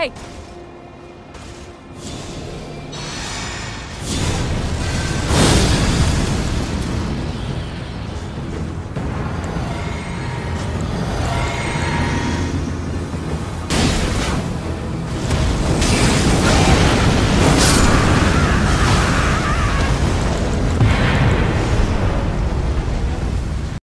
Hey,